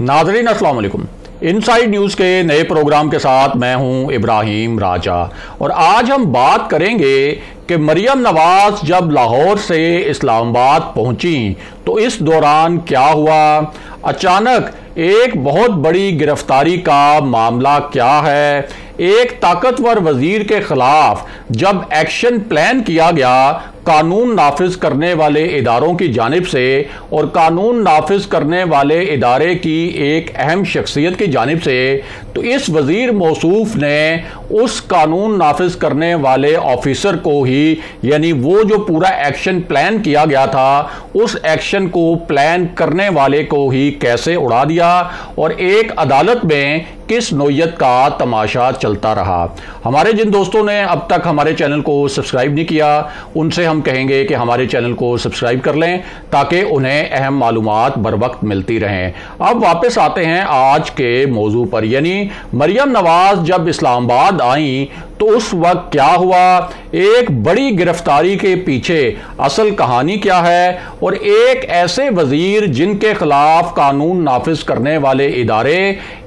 नाजरीन, अस्सलाम वालेकुम। इनसाइड न्यूज़ के नए प्रोग्राम के साथ मैं हूँ इब्राहिम राजा। और आज हम बात करेंगे कि मरियम नवाज़ जब लाहौर से इस्लामाबाद पहुँची तो इस दौरान क्या हुआ? अचानक एक बहुत बड़ी गिरफ्तारी का मामला क्या है? एक ताकतवर वज़ीर के खिलाफ जब एक्शन प्लान किया गया कानून नाफिज करने वाले इदारों की जानब से और कानून नाफिज करने वाले इदारे की एक अहम शख्सियत की जानब से तो इस वज़ीर मौसूफ ने उस कानून नाफिज करने वाले ऑफिसर को ही, यानी वो जो पूरा एक्शन प्लान किया गया था, उस एक्शन को प्लान करने वाले को ही कैसे उड़ा दिया और एक अदालत में किस नोयत का तमाशा चलता रहा। हमारे जिन दोस्तों ने अब तक हमारे चैनल को सब्सक्राइब नहीं किया, उनसे हम कहेंगे कि हमारे चैनल को सब्सक्राइब कर लें ताकि उन्हें अहम मालूम बर वक्त मिलती रहें। अब वापस आते हैं आज के मौजू पर। यानी मरियम नवाज़ जब इस्लामाबाद आई तो उस वक्त क्या हुआ? एक बड़ी गिरफ्तारी के पीछे असल कहानी क्या है? और एक ऐसे वज़ीर जिनके खिलाफ कानून नाफिज करने वाले इदारे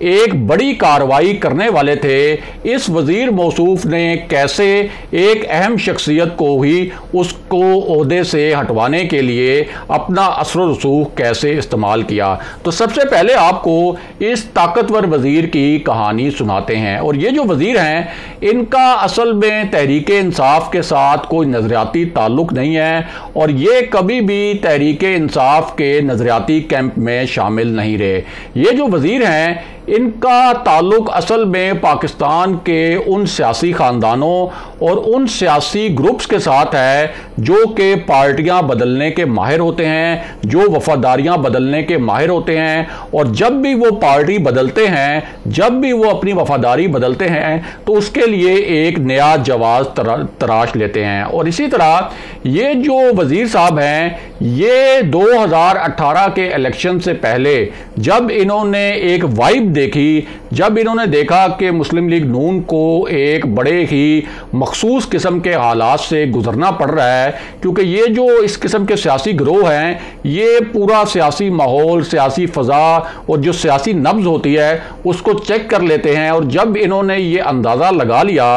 एक बड़ी कार्रवाई करने वाले थे, इस वज़ीर मौसूफ ने कैसे एक अहम शख्सियत को ही उसको अहदे से हटवाने के लिए अपना असर रसूख कैसे इस्तेमाल किया? तो सबसे पहले आपको इस ताकतवर वज़ीर की कहानी सुनाते हैं। और ये जो वज़ीर हैं, इनका असल में तहरीक इंसाफ के साथ कोई नज़रियाती ताल्लुक नहीं है, और ये कभी भी तहरीक इंसाफ के नज़रियाती कैंप में शामिल नहीं रहे। ये जो वज़ीर हैं इनका ताल्लुक असल में पाकिस्तान के उन सियासी ख़ानदानों और उन सियासी ग्रुप्स के साथ है, जो कि पार्टियाँ बदलने के माहिर होते हैं, जो वफादारियाँ बदलने के माहिर होते हैं, और जब भी वो पार्टी बदलते हैं, जब भी वो अपनी वफादारी बदलते हैं तो उसके लिए एक नया जवाब तराश लेते हैं। और इसी तरह, ये जो वज़ीर साहब हैं, ये 2018 के इलेक्शन से पहले, जब इन्होंने एक वाइब देखी। जब इन्होंने देखा कि मुस्लिम लीग नून को एक बड़े ही मखसूस किस्म के हालात से गुजरना पड़ रहा है, क्योंकि ये जो इस किस्म के सियासी ग्रोह हैं, ये पूरा सियासी माहौल, सियासी फ़ज़ा और जो सियासी नब्ज़ होती है, उसको चेक कर लेते हैं। और जब इन्होंने ये अंदाज़ा लगा लिया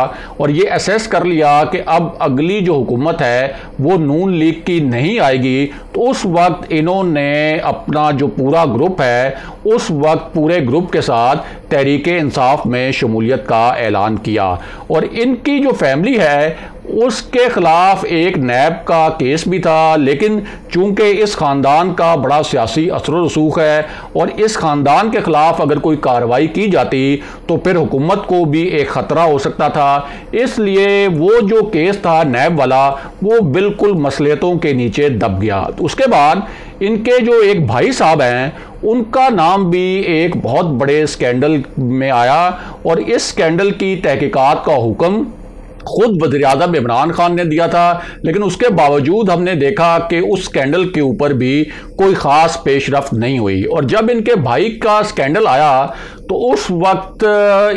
और ये असेस कर लिया कि अब अगली जो हुकूमत है, वो नून लीग की नहीं आएगी तो उस वक्त इन्होंने अपना जो पूरा ग्रुप है, उस वक्त पूरे ग्रुप के साथ तहरीक इंसाफ में शमूलियत का ऐलान किया। और इनकी जो फैमिली है, उसके खिलाफ एक नैब का केस भी था, लेकिन चूँकि इस ख़ानदान का बड़ा सियासी असर रसूख है और इस ख़ानदान के ख़िलाफ़ अगर कोई कार्रवाई की जाती तो फिर हुकूमत को भी एक ख़तरा हो सकता था। इसलिए वो जो केस था नैब वाला, वो बिल्कुल मसलियतों के नीचे दब गया। तो उसके बाद इनके जो एक भाई साहब हैं उनका नाम भी एक बहुत बड़े स्कैंडल में आया और इस स्कैंडल की तहकीकात का हुक्म खुद वजी अजम इमरान खान ने दिया था। लेकिन उसके बावजूद हमने देखा कि उस स्कैंडल के ऊपर भी कोई ख़ास पेशरफ नहीं हुई। और जब इनके भाई का स्कैंडल आया तो उस वक्त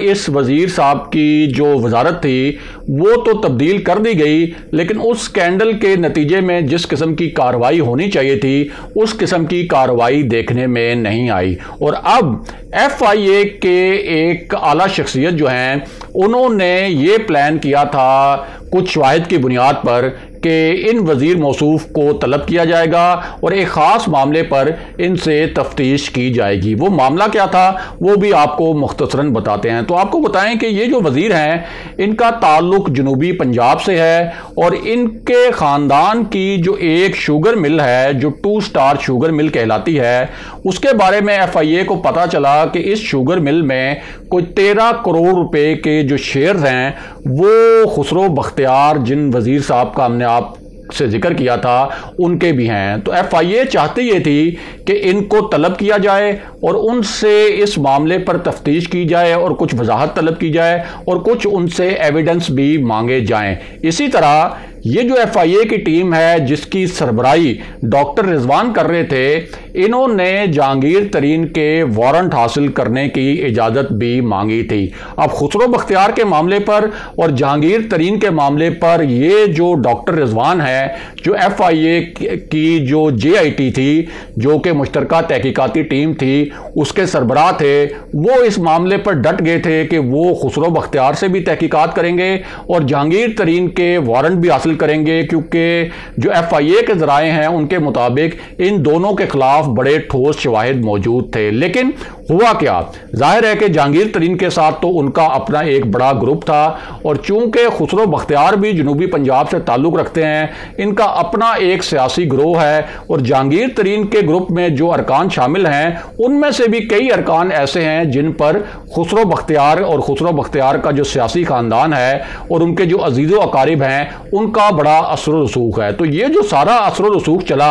इस वज़ीर साहब की जो वजारत थी, वो तो तब्दील कर दी गई, लेकिन उस स्कैंडल के नतीजे में जिस किस्म की कार्रवाई होनी चाहिए थी, उस किस्म की कार्रवाई देखने में नहीं आई। और अब एफ़ आई ए के एक आला शख्सियत जो हैं, उन्होंने ये प्लान किया था, कुछ शाहिद की बुनियाद पर कि इन वज़ीर मौसूफ को तलब किया जाएगा और एक ख़ास मामले पर इनसे तफ्तीश की जाएगी। वो मामला क्या था, वो भी आपको मुख्तसरा बताते हैं। तो आपको बताएँ कि ये जो वज़ीर हैं, इनका ताल्लुक जनूबी पंजाब से है और इनके ख़ानदान की जो एक शुगर मिल है, जो टू स्टार शुगर मिल कहलाती है, उसके बारे में एफ़ आई ए को पता चला कि इस शुगर मिल में कोई तेरह करोड़ रुपए के जो शेयर हैं, वो खुसरो बख्तियार जिन वज़ीर साहब का हमने आप से ज़िक्र किया था, उनके भी हैं। तो एफ़ आई ए चाहती ये थी कि इनको तलब किया जाए और उनसे इस मामले पर तफ्तीश की जाए और कुछ वजाहत तलब की जाए और कुछ उनसे एविडेंस भी मांगे जाएँ। इसी तरह ये जो एफआईए की टीम है, जिसकी सरबराही डॉक्टर रिजवान कर रहे थे, इन्होंने जहांगीर तरीन के वारंट हासिल करने की इजाज़त भी मांगी थी। अब खुसरो बख्तियार के मामले पर और जहांगीर तरीन के मामले पर ये जो डॉक्टर रिजवान है, जो एफआईए की जो जेआईटी थी, जो कि मुश्तर तहकीकती टीम थी, उसके सरबराह थे, वो इस मामले पर डट गए थे कि वो खुसरो बख्तियार से भी तहकीकत करेंगे और जहांगीर तरीन के वारंट भी हासिल करेंगे, क्योंकि जो एफ़ आई ए के जराए हैं, उनके मुताबिक इन दोनों के खिलाफ बड़े ठोस शवाहिद मौजूद थे। लेकिन हुआ क्या? ज़ाहिर है कि जहांगीर तरीन के साथ तो उनका अपना एक बड़ा ग्रुप था, और चूँकि खुसरो बख्तियार भी जनूबी पंजाब से ताल्लुक़ रखते हैं, इनका अपना एक सियासी ग्रोह है, और जहांगीर तरीन के ग्रुप में जो अरकान शामिल हैं, उनमें से भी कई अरकान ऐसे हैं जिन पर खुसरो बख्तियार और खुसरो बख्तियार का जो सियासी ख़ानदान है, और उनके जो अज़ीज़ अकारीब हैं, उनका बड़ा असर रसूख है। तो ये जो सारा असर रसूख चला,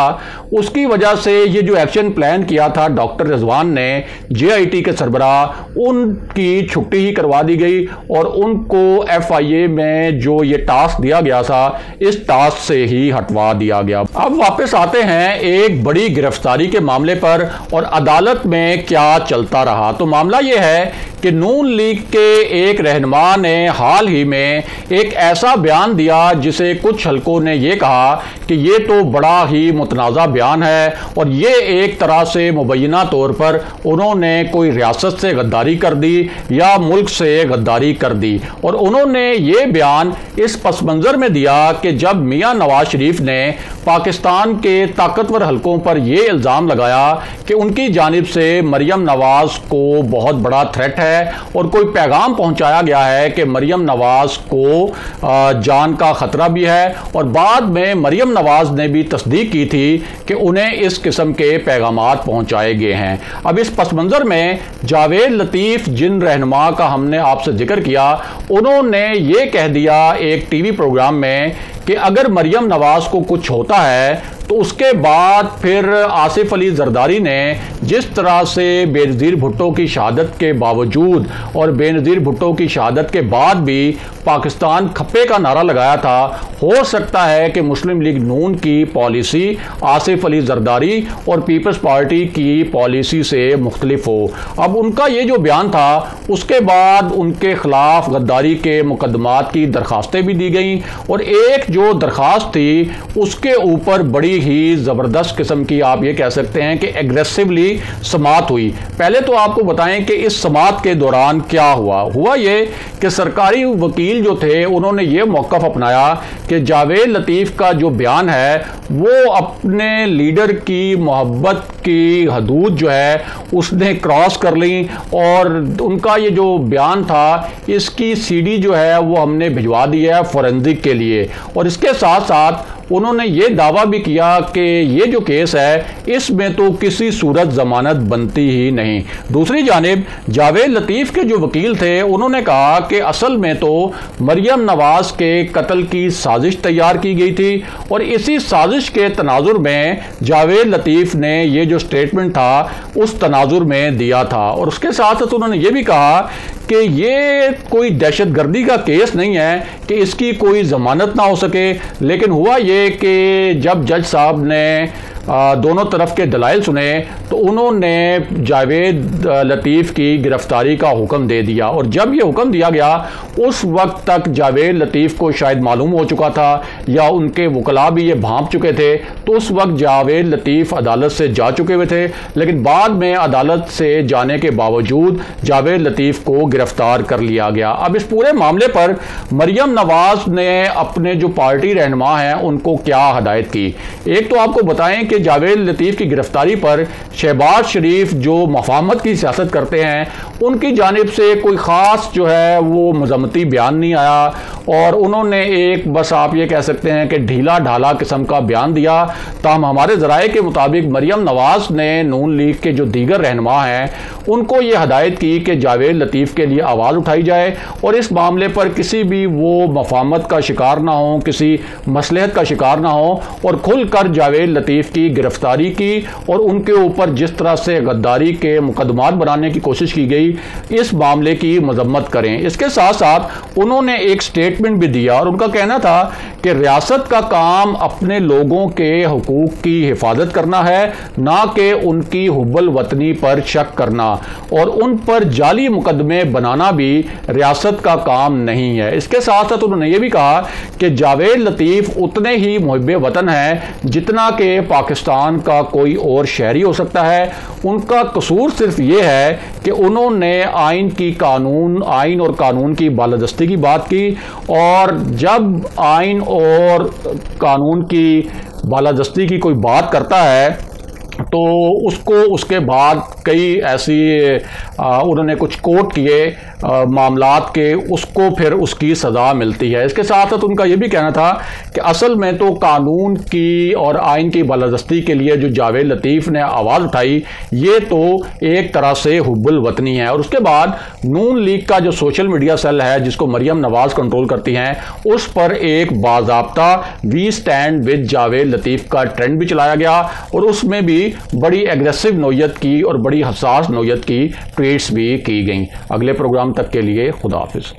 उसकी वजह से ये जो एक्शन प्लान किया था डॉक्टर रिजवान ने जेआईटी के सरबरा उनकी छुट्टी ही करवा दी गई और उनको एफआईए में जो ये टास्क दिया गया था, इस टास्क से ही हटवा दिया गया। अब वापस आते हैं एक बड़ी गिरफ्तारी के मामले पर और अदालत में क्या चलता रहा। तो मामला ये है कि नून लीग के एक रहनमा ने हाल ही में एक ऐसा बयान दिया जिसे कुछ हलकों ने यह कहा कि ये तो बड़ा ही मुतनाज़ा बयान है और ये एक तरह से मुबैना तौर पर उन्होंने कोई रियासत से गद्दारी कर दी या मुल्क से गद्दारी कर दी। और उन्होंने ये बयान इस पस मंज़र में दिया कि जब मियाँ नवाज़ शरीफ ने पाकिस्तान के ताकतवर हलकों पर यह इल्ज़ाम लगाया कि उनकी जानब से मरियम नवाज़ को बहुत बड़ा थ्रेट है और कोई पैगाम पहुँचाया गया है कि मरियम नवाज़ को जान का ख़तरा भी है और बाद में मरियम नवाज़ ने भी तस्दीक की थी कि उन्हें इस किस्म के पैगाम पहुँचाए गए हैं। अब इस पस मंज़र में जावेद लतीफ़ जिन रहनुमा का हमने आपसे ज़िक्र किया, उन्होंने ये कह दिया एक टीवी प्रोग्राम में कि अगर मरियम नवाज़ को कुछ होता है तो उसके बाद फिर आसिफ अली जरदारी ने जिस तरह से बेनज़ीर भुट्टो की शहादत के बावजूद और बेनज़ीर भुट्टो की शहादत के बाद भी पाकिस्तान खप्पे का नारा लगाया था, हो सकता है कि मुस्लिम लीग नून की पॉलिसी आसिफ अली जरदारी और पीपल्स पार्टी की पॉलिसी से मुख्तलिफ़ हो। अब उनका ये जो बयान था, उसके बाद उनके खिलाफ गद्दारी के मुकदमात की दरखास्तें भी दी गई और एक जो दरख्वास्त थी, उसके ऊपर बड़ी ही ज़बरदस्त किस्म की आप ये कह सकते हैं कि एग्रेसिवली समात हुई। पहले तो आपको बताएँ कि इस समात के दौरान क्या हुआ? हुआ ये कि सरकारी वकील जो थे, उन्होंने ये मौक़ अपनाया कि जावेद लतीफ़ का जो बयान है, वो अपने लीडर की मोहब्बत की हदूद जो है, उसने क्रॉस कर ली और उनका ये जो बयान था, इसकी सीडी जो है, वो हमने भिजवा दी है फॉरेंसिक के लिए। और इसके साथ साथ उन्होंने ये दावा भी किया कि ये जो केस है, इसमें तो किसी सूरत जमानत बनती ही नहीं। दूसरी जानब, जावेद लतीफ़ के जो वकील थे, उन्होंने कहा कि असल में तो मरियम नवाज़ के कत्ल की साजिश तैयार की गई थी और इसी साजिश के तनाजुर में जावेद लतीफ़ ने ये जो स्टेटमेंट था, उस तनाजुर में दिया था। और उसके साथ साथ उन्होंने ये भी कहा कि ये कोई दहशत गर्दी का केस नहीं है कि इसकी कोई ज़मानत ना हो सके, लेकिन हुआ ये कि जब जज साहब ने दोनों तरफ़ के दलाइल सुने तो उन्होंने जावेद लतीफ़ की गिरफ्तारी का हुक्म दे दिया। और जब ये हुक्म दिया गया, उस वक्त तक जावेद, लतीफ़ को शायद मालूम हो चुका था या उनके वकला भी ये भांप चुके थे तो उस वक्त जावेद, लतीफ़ अदालत से जा चुके हुए थे। लेकिन बाद में अदालत से जाने के बावजूद जावेद, लतीफ़ को गिरफ़्तार कर लिया गया। अब इस पूरे मामले पर मरियम नवाज़ ने अपने जो पार्टी रहनमा हैं, उनको क्या हदायत की? एक तो आपको बताएँ कि जावेद लतीफ़ की गिरफ्तारी पर शहबाज शरीफ जो मफामत की सियासत करते हैं, उनकी जानब से कोई ख़ास जो है वो मजम्मती बयान नहीं आया और उन्होंने एक, बस आप ये कह सकते हैं कि ढीला ढाला किस्म का बयान दिया। ताहम हमारे ज़राए के मुताबिक मरियम नवाज़ ने नून लीग के जो दीगर रहनमा हैं, उनको ये हदायत की कि जावेद लतीफ़ के लिए आवाज़ उठाई जाए और इस मामले पर किसी भी वो मफामत का शिकार ना हो, किसी मसलहत का शिकार ना हो और खुल कर जावेद लतीफ़ की की गिरफ्तारी की और उनके ऊपर जिस तरह से गद्दारी के मुकदमात बनाने की कोशिश की गई, इस मामले की मजम्मत करें। इसके साथ साथ उन्होंने एक स्टेटमेंट भी दिया और उनका कहना था कि रियासत का काम अपने लोगों के हकूक़ की हिफाजत करना है, ना कि उनकी हुबल वतनी पर शक करना और उन पर जाली मुकदमे बनाना भी रियासत का काम नहीं है। इसके साथ साथ उन्होंने ये भी कहा कि जावेद लतीफ़ उतने ही मुहब वतन है जितना कि पाकिस्तान का कोई और शहरी हो सकता है। उनका कसूर सिर्फ़ ये है कि उन्होंने आइन की कानून, आइन और कानून की बालादस्ती की बात की और जब आइन और कानून की बालादस्ती की कोई बात करता है तो उसको उसके बाद कई ऐसी उन्होंने कुछ कोर्ट किए मामलात के, उसको फिर उसकी सज़ा मिलती है। इसके साथ साथ उनका ये भी कहना था कि असल में तो कानून की और आइन की बालादस्ती के लिए जो जावेद लतीफ़ ने आवाज़ उठाई, ये तो एक तरह से हुबुल वतनी है। और उसके बाद नून लीग का जो सोशल मीडिया सेल है, जिसको मरियम नवाज़ कंट्रोल करती हैं, उस पर एक बाबा we stand with Javed Latif का ट्रेंड भी चलाया गया। और उसमें भी बड़ी एग्रेसिव नोयत की और बड़ी हसास नोयत की ट्वीट्स भी की गई। अगले प्रोग्राम तक के लिए खुदा हाफिज़।